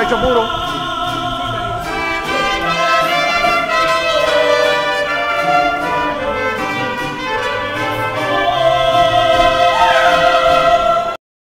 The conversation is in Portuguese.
É o.